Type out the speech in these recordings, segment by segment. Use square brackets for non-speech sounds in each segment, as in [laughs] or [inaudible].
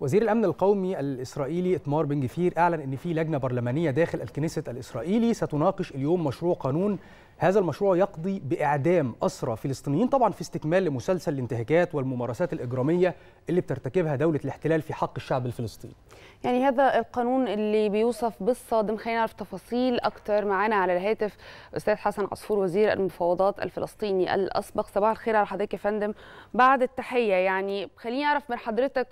وزير الأمن القومي الإسرائيلي إتمار بن جفير أعلن إن في لجنة برلمانية داخل الكنيسة الإسرائيلي ستناقش اليوم مشروع قانون هذا المشروع يقضي بإعدام أسرى فلسطينيين طبعا في استكمال لمسلسل الانتهاكات والممارسات الإجرامية اللي بترتكبها دولة الاحتلال في حق الشعب الفلسطيني. يعني هذا القانون اللي بيوصف بالصادم. خلينا نعرف تفاصيل أكثر معانا على الهاتف أستاذ حسن عصفور وزير المفاوضات الفلسطيني الأسبق. صباح الخير على حضرتك يا فندم. بعد التحية يعني خليني أعرف من حضرتك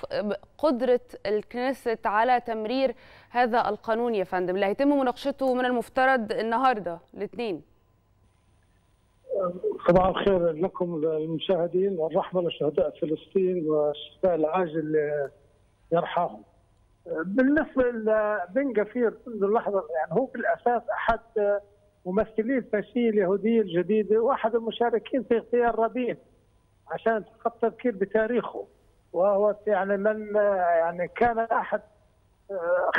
قدرة الكنيست على تمرير هذا القانون يا فندم. اللي هيتم مناقشته من المفترض النهارده الاثنين. صباح الخير لكم المشاهدين والرحمة لشهداء فلسطين والشفاء العاجل يرحمهم. بالنسبة لبن جفير منذ اللحظه يعني هو بالأساس أحد ممثلي الفاشية اليهودية الجديدة وأحد المشاركين في اغتيال رابين عشان فقط تذكير بتاريخه وهو يعني من يعني كان أحد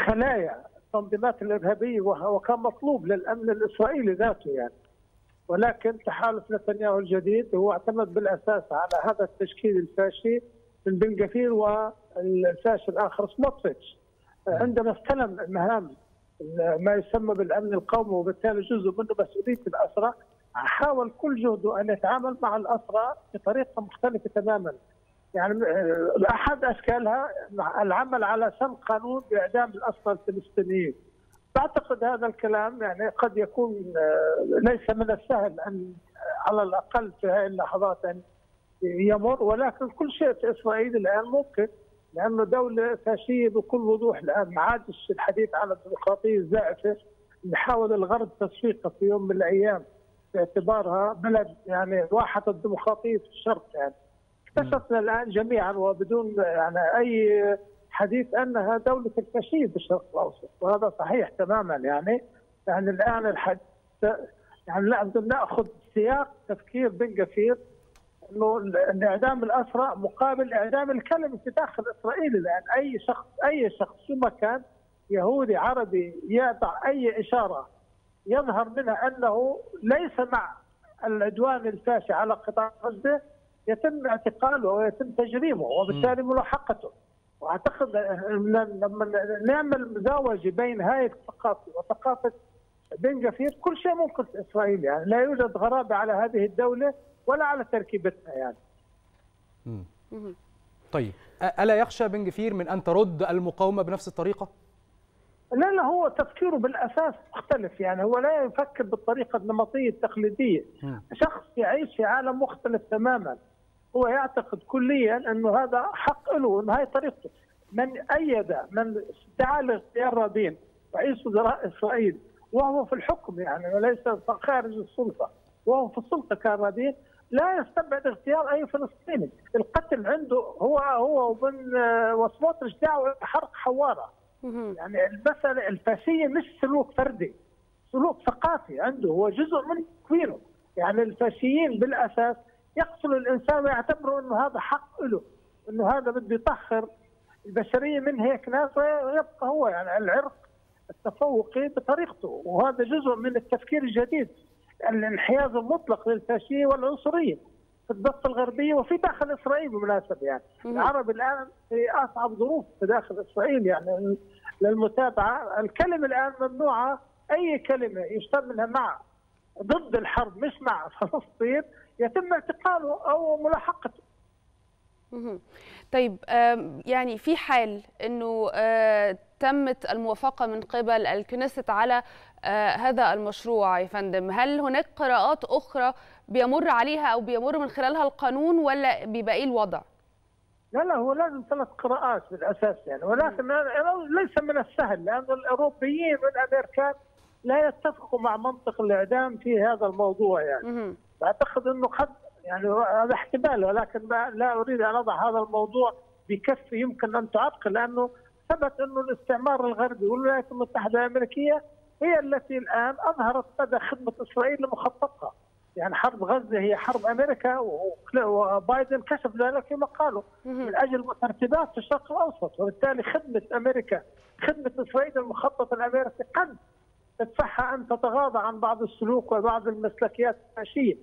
خلايا التنظيمات الإرهابية وكان مطلوب للأمن الإسرائيلي ذاته يعني. ولكن تحالف نتنياهو الجديد هو اعتمد بالأساس على هذا التشكيل الفاشي من بن جفير والفاشي الآخر سموتريتش. عندما استلم مهام ما يسمى بالأمن القومي وبالتالي جزء منه مسؤولية الأسرى حاول كل جهده أن يتعامل مع الأسرى بطريقة مختلفة تماما. يعني أحد أشكالها العمل على سن قانون بإعدام الأسرى الفلسطينيين. بعتقد هذا الكلام يعني قد يكون ليس من السهل أن على الأقل في هذه اللحظات أن يمر. ولكن كل شيء في إسرائيل الآن ممكن لأنه دولة فاشيه بكل وضوح الآن. ما عادش الحديث عن الديمقراطية الزائفة اللي حاول الغرب تسويقها في يوم من الأيام باعتبارها بلد يعني واحة الديمقراطية في الشرق يعني. اكتشفنا الآن جميعا وبدون يعني أي حديث انها دولة الفاشيه بالشرق الأوسط وهذا صحيح تماما يعني. يعني الآن الحد يعني لازم ناخذ سياق تفكير بن جفير إنه ان اعدام الاسرى مقابل إعدام الكلمة في داخل إسرائيل الآن. أي شخص أي شخص في مكان يهودي عربي يضع أي إشارة يظهر منها أنه ليس مع العدوان الفاشي على قطاع غزة يتم اعتقاله ويتم تجريمه وبالتالي ملاحقته. وأعتقد لما نعمل مزاوجه بين هاي الثقافة وثقافة بن جفير كل شيء ممكن في إسرائيل يعني لا يوجد غرابة على هذه الدولة ولا على تركيبتها يعني. مم. طيب ألا يخشى بن جفير من أن ترد المقاومة بنفس الطريقة؟ لا لا هو تفكيره بالأساس مختلف يعني هو لا يفكر بالطريقة النمطية التقليدية مم. شخص يعيش في عالم مختلف تماما هو يعتقد كليا أنه هذا حق له إنه هاي طريقته. من أيد من استدعى لاغتيال رابين رئيس وزراء إسرائيل وهو في الحكم يعني وليس خارج السلطة. وهو في السلطة كان رابين. لا يستبعد اغتيال أي فلسطيني، القتل عنده هو هو وبن وسموتريش دعوا حرق حوارة. يعني المسألة الفاشية مش سلوك فردي، سلوك ثقافي عنده. هو جزء من تكوينه، يعني الفاشيين بالأساس يقتلوا الإنسان ويعتبروا إنه هذا حق له، إنه هذا بده يطهر البشرية من هيك ناس ويبقى هو يعني العرق التفوقي بطريقته. وهذا جزء من التفكير الجديد الانحياز المطلق للفاشية والعنصرية في الضفة الغربية وفي داخل إسرائيل بالمناسبة يعني. العرب الآن في أصعب ظروف في داخل إسرائيل يعني. للمتابعة الكلمة الآن ممنوعة أي كلمة يستعملها مع ضد الحرب مش مع [laughs] فلسطين يتم اعتقاله أو ملاحقته. طيب يعني في حال إنه تمت الموافقة من قبل الكنيست على هذا المشروع يا فندم هل هناك قراءات أخرى بيمر عليها أو بيمر من خلالها القانون ولا بيبقى إيه الوضع؟ لا لا هو لازم ثلاث قراءات بالأساس يعني ولكن ليس من السهل لأن الأوروبيين والأمريكان لا يتفقوا مع منطق الإعدام في هذا الموضوع يعني. أعتقد إنه قد يعني هذا احتمال ولكن لا أريد أن أضع هذا الموضوع بكفه يمكن أن تعقل لأنه ثبت إنه الاستعمار الغربي والولايات المتحدة الأمريكية هي التي الآن أظهرت مدى خدمة إسرائيل لمخططها. يعني حرب غزة هي حرب أمريكا وبايدن كشف ذلك في مقاله. من أجل ترتيبات في الشرق الأوسط وبالتالي خدمة أمريكا خدمة إسرائيل المخطط الأمريكي قد تدفعها أن تتغاضى عن بعض السلوك وبعض المسلكيات الفاشيه.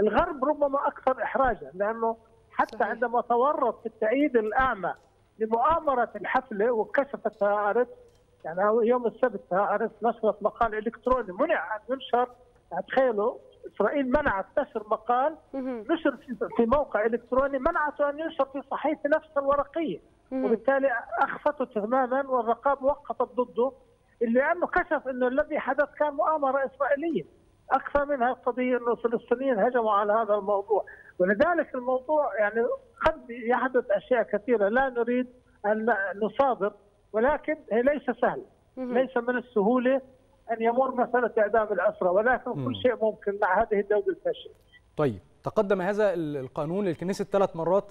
الغرب ربما أكثر احراجا لأنه حتى صحيح. عندما تورط في التأييد الأعمى لمؤامرة الحفلة وكشفت هآرتس يعني يوم السبت هآرتس نشرت مقال إلكتروني منع أن ينشر. تخيلوا إسرائيل منعت نشر مقال نشر في موقع إلكتروني منعته أن ينشر في صحيفة نفسها الورقية. وبالتالي أخفته تماما والرقابه وقفت ضده. لأنه كشف إنه الذي حدث كان مؤامرة إسرائيلية. أكثر من هذه القضية إنه الفلسطينيين هجموا على هذا الموضوع. ولذلك الموضوع يعني قد يحدث أشياء كثيرة. لا نريد أن نصادر ولكن هي ليس سهل ليس من السهولة أن يمر مسألة إعدام الاسرى ولكن. كل شيء ممكن مع هذه الدولة الفاشلة. طيب تقدم هذا القانون للكنيسة ثلاث مرات.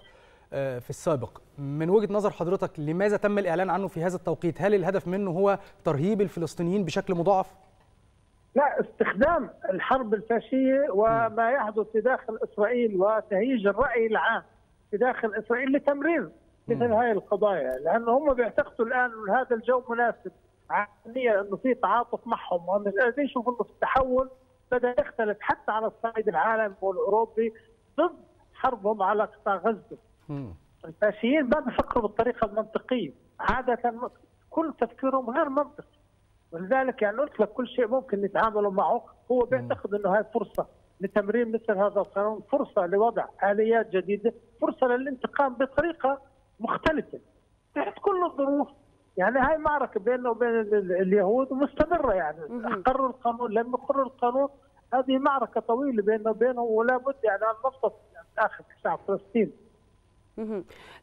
في السابق. من وجهة نظر حضرتك لماذا تم الإعلان عنه في هذا التوقيت؟ هل الهدف منه هو ترهيب الفلسطينيين بشكل مضاعف؟ لا استخدام الحرب الفاشية وما يحدث في داخل إسرائيل وتهييج الرأي العام في داخل إسرائيل لتمرير مثل هذه القضايا لأنه هم بيعتقدوا الآن أن هذا الجو مناسب. عالميا أنه في تعاطف معهم ومن قاعدين يشوفوا أنه التحول. بدأ يختلف حتى على الصعيد العالمي والأوروبي ضد حربهم على قطاع غزة. الفاشيين ما بيفكروا بالطريقة المنطقية. عادة كل تفكيرهم غير منطقي. ولذلك يعني قلت لك كل شيء ممكن نتعاملوا معه. هو بيعتقد إنه هاي فرصة لتمرير مثل هذا القانون فرصة لوضع آليات جديدة فرصة للانتقام بطريقة مختلفة. تحت كل الظروف. يعني هاي معركة بيننا وبين اليهود مستمرة يعني. أقروا القانون لم يقروا القانون. هذه معركة طويلة بيننا وبينهم ولا بد يعني أن نفصل. آخر شعب فلسطين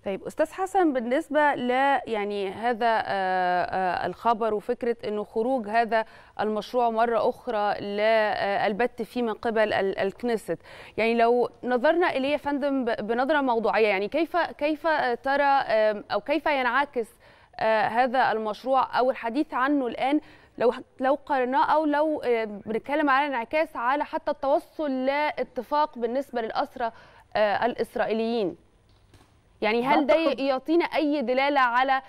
طيب أستاذ حسن بالنسبة ل يعني هذا الخبر وفكرة إنه خروج هذا المشروع مرة أخرى للبت فيه من قبل الكنيست. يعني لو نظرنا إليه يا فندم بنظرة موضوعية يعني كيف كيف ترى أو كيف ينعكس هذا المشروع أو الحديث عنه الآن؟ لو لو قارناه أو لو بنتكلم على انعكاس على حتى التوصل لاتفاق بالنسبة للاسرى الإسرائيليين. يعني هل ده يعطينا أي دلالة على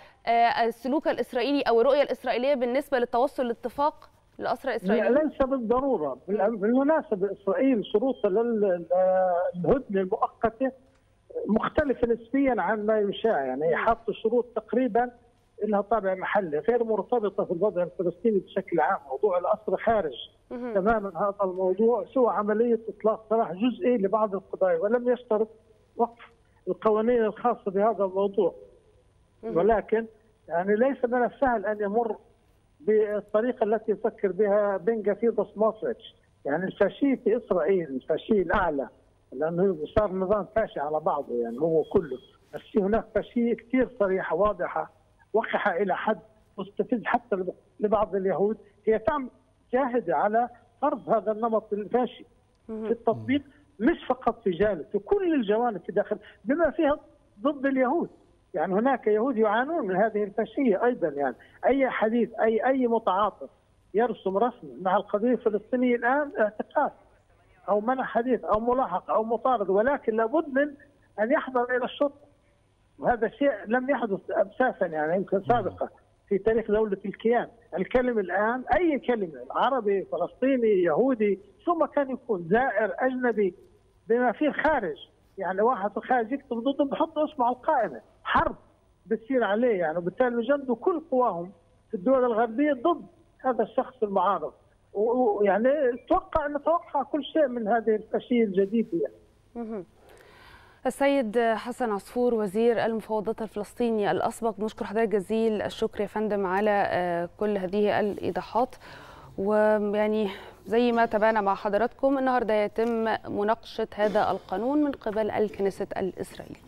السلوك الإسرائيلي أو الرؤية الإسرائيلية بالنسبة للتوصل لاتفاق لأسرى إسرائيل؟ ليس بالضرورة، بالمناسبة إسرائيل شروطها للهدنة المؤقتة مختلفة نسبيا عن ما يشاع، يعني حاطة شروط تقريبا لها طابع محلي غير مرتبطة في الوضع الفلسطيني بشكل عام، موضوع الاسرى خارج تماما هذا الموضوع سوى عملية إطلاق سراح جزئي لبعض القضايا ولم يشترط وقف. القوانين الخاصة بهذا الموضوع. ولكن يعني ليس من السهل أن يمر بالطريقة التي يفكر بها بن جافيد سموتريتش يعني الفاشية في إسرائيل الفاشية الأعلى لأنه صار نظام فاشي على بعضه يعني هو كله. بس هناك فاشية كثير صريحة واضحة وقحة إلى حد مستفز حتى لبعض اليهود. هي تعمل جاهدة على فرض هذا النمط الفاشي. في التطبيق مش فقط في في كل الجوانب في داخل بما فيها ضد اليهود. يعني هناك يهود يعانون من هذه الفاشية أيضا يعني. أي حديث أي أي متعاطف يرسم رسم مع القضية الفلسطينية الآن اعتقال أو منع حديث أو ملاحقه أو مطارده ولكن لابد من أن يحضر إلى الشرطة. وهذا شيء لم يحدث أساسا يعني يمكن سابقا. في تاريخ دولة الكيان، الكلمة الآن أي كلمة عربي فلسطيني يهودي ما كان يكون زائر أجنبي بما فيه الخارج يعني واحد في الخارج يكتب ضده بحط اسمه على القائمة. حرب بتصير عليه يعني وبالتالي يجندوا كل قواهم في الدول الغربية ضد هذا الشخص المعارض. ويعني أتوقع نتوقع كل شيء من هذه الفاشيه الجديدة. يعني. السيد حسن عصفور وزير المفاوضات الفلسطيني الأسبق. نشكر حضرتك جزيل الشكر يا فندم على كل هذه الإيضاحات. ويعني زي ما تابعنا مع حضراتكم النهارده يتم مناقشة هذا القانون من قبل الكنيست الاسرائيلي